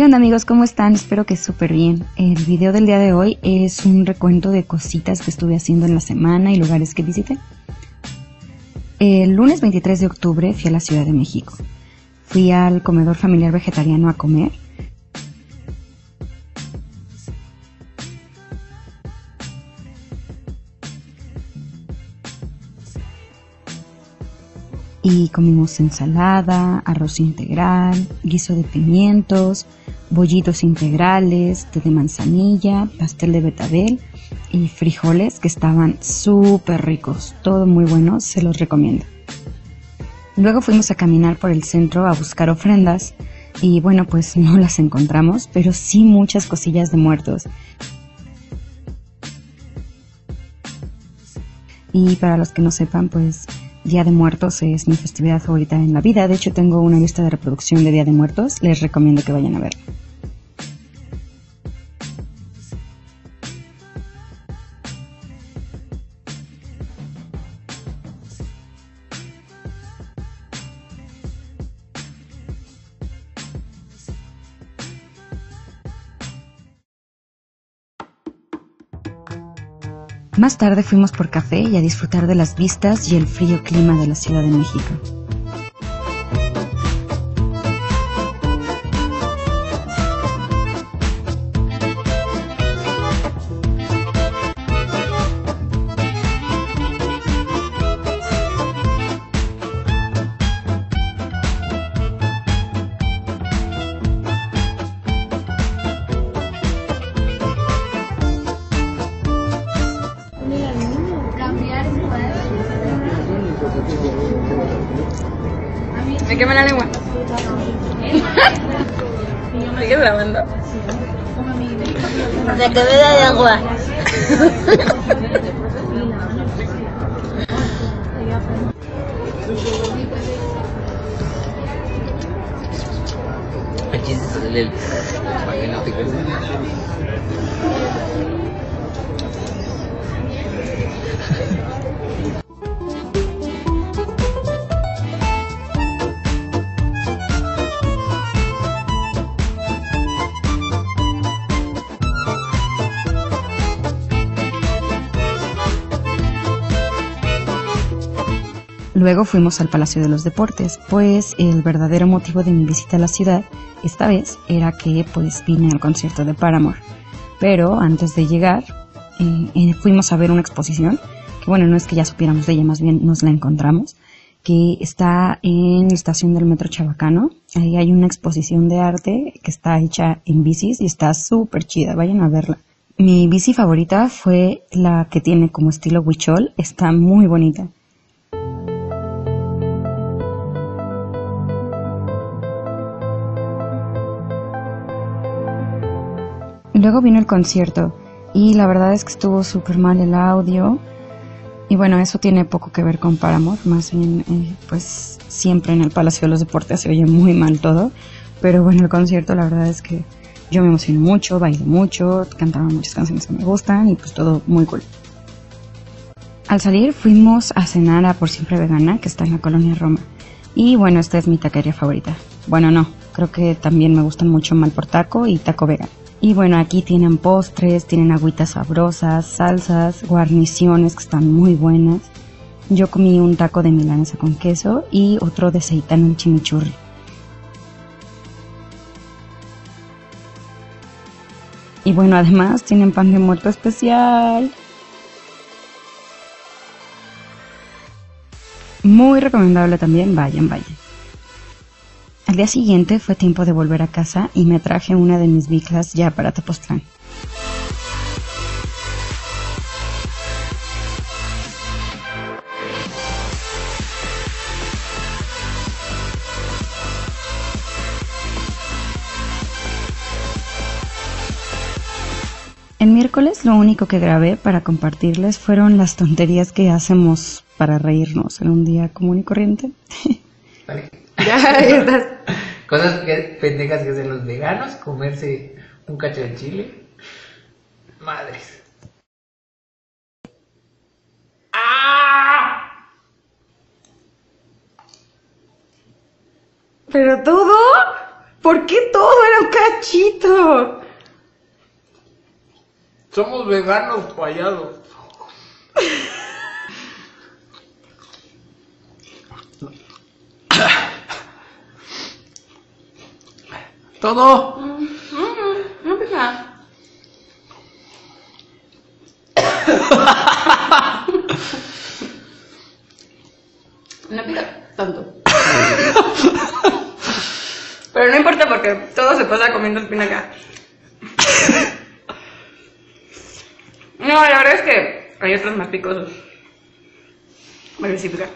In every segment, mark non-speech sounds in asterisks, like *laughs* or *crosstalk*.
¿Qué onda amigos? ¿Cómo están? Espero que súper bien. El video del día de hoy es un recuento de cositas que estuve haciendo en la semana y lugares que visité. El lunes 23 de octubre fui a la Ciudad de México. Fui al comedor familiar vegetariano a comer y comimos ensalada, arroz integral, guiso de pimientos, bollitos integrales, té de manzanilla, pastel de betabel y frijoles que estaban súper ricos, todo muy bueno, se los recomiendo. Luego fuimos a caminar por el centro a buscar ofrendas y bueno, pues *laughs* no las encontramos, pero sí muchas cosillas de muertos. Y para los que no sepan, pues Día de Muertos es mi festividad favorita en la vida. De hecho, tengo una lista de reproducción de Día de Muertos. Les recomiendo que vayan a verla. Más tarde fuimos por café y a disfrutar de las vistas y el frío clima de la Ciudad de México. Quema la lengua. ¿Sigue grabando? La cabeza de agua. Aquí se sale el para que no te Luego fuimos al Palacio de los Deportes, pues el verdadero motivo de mi visita a la ciudad esta vez era que pues vine al concierto de Paramore. Pero antes de llegar eh, eh, fuimos a ver una exposición, que bueno, no es que ya supiéramos de ella, más bien nos la encontramos, que está en la estación del Metro Chabacano. Ahí hay una exposición de arte que está hecha en bicis y está súper chida, vayan a verla. Mi bici favorita fue la que tiene como estilo huichol, está muy bonita. Luego vino el concierto y la verdad es que estuvo súper mal el audio. Y bueno, eso tiene poco que ver con Paramore, más bien, eh, pues siempre en el Palacio de los Deportes se oye muy mal todo. Pero bueno, el concierto la verdad es que yo me emocioné mucho, bailé mucho, cantaron muchas canciones que me gustan y pues todo muy cool. Al salir fuimos a cenar a Por Siempre Vegana, que está en la colonia Roma. Y bueno, esta es mi taquería favorita. Bueno, no, creo que también me gustan mucho Mal por Taco y Taco Vegan. Y bueno, aquí tienen postres, tienen agüitas sabrosas, salsas, guarniciones que están muy buenas. Yo comí un taco de milanesa con queso y otro de seitán en chimichurri. Y bueno, además tienen pan de muerto especial. Muy recomendable también, vayan, vayan. Al día siguiente fue tiempo de volver a casa y me traje una de mis biclas ya para Tepoztlán. El miércoles lo único que grabé para compartirles fueron las tonterías que hacemos para reírnos en un día común y corriente. *laughs* Ya estás. *laughs* Cosas que, pendejas que hacen los veganos, comerse un cacho de chile. Madres. ¡Ah! ¿Pero todo? ¿Por qué todo era un cachito? Somos veganos fallados. *laughs* Todo. No pica. *laughs* No pica tanto. Pero no importa porque todo se pasa comiendo espinaca. No, la verdad es que hay otros más picosos. Pero sí pica.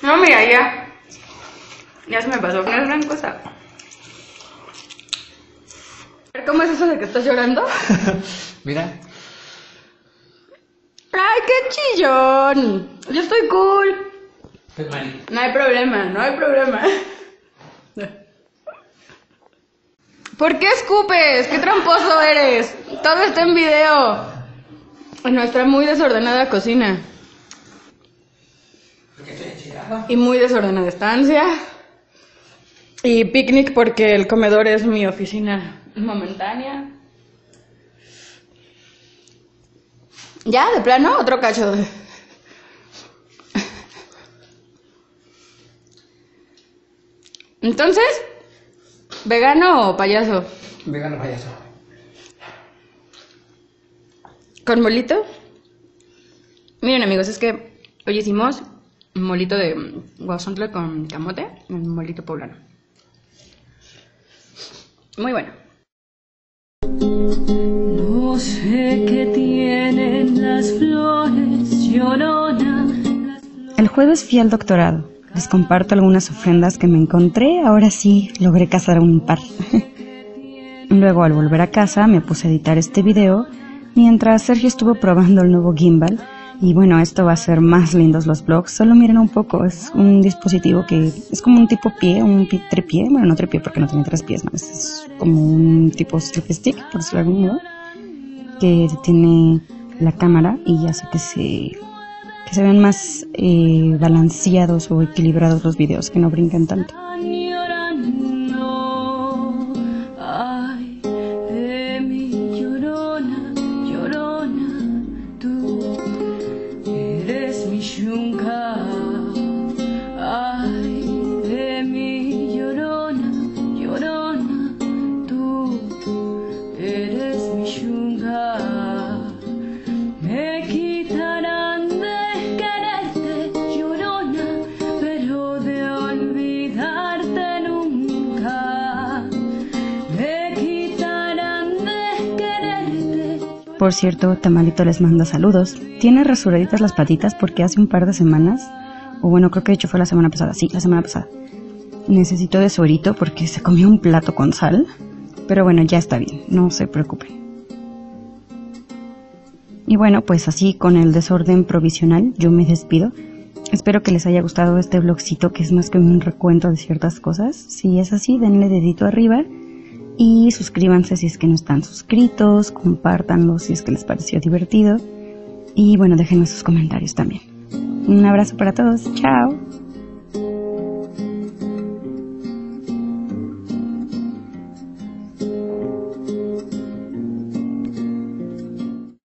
No, mira, ya. Ya se me pasó. No es gran cosa. ¿Cómo es eso de que estás llorando? *laughs* Mira. ¡Ay, qué chillón! Yo estoy cool. Mal. No hay problema, no hay problema. ¿Por qué escupes? ¡Qué tramposo eres! Todo está en video. En nuestra muy desordenada cocina. Y muy desordenada estancia. Y picnic porque el comedor es mi oficina momentánea. Ya, de plano, otro cacho. Entonces, ¿vegano o payaso? Vegano payaso. ¿Con molito? Miren amigos, es que hoy hicimos un molito de guasontle con camote, un molito poblano. Muy bueno. El jueves fui al doctorado. Les comparto algunas ofrendas que me encontré. Ahora sí logré cazar un par. *laughs* Luego, al volver a casa, me puse a editar este video mientras Sergio estuvo probando el nuevo gimbal. Y bueno, esto va a ser más lindos los vlogs. Solo miren un poco. Es un dispositivo que es como un tipo pie, un pi- tripié. Bueno, no tripié porque no tiene tres pies, no. Es, como un tipo selfie stick, por decirlo de algún modo. Que tiene la cámara y hace que se que se vean más eh, balanceados o equilibrados los videos, que no brincan tanto. Por cierto, Tamalito les manda saludos. Tiene rasuraditas las patitas porque hace un par de semanas, o bueno, creo que de hecho fue la semana pasada, sí, la semana pasada. Necesito de suerito porque se comió un plato con sal. Pero bueno, ya está bien, no se preocupen. Y bueno, pues así con el desorden provisional yo me despido. Espero que les haya gustado este vlogcito que es más que un recuento de ciertas cosas. Si es así, denle dedito arriba y suscríbanse si es que no están suscritos, compártanlo si es que les pareció divertido y bueno, déjenme sus comentarios también. Un abrazo para todos, chao.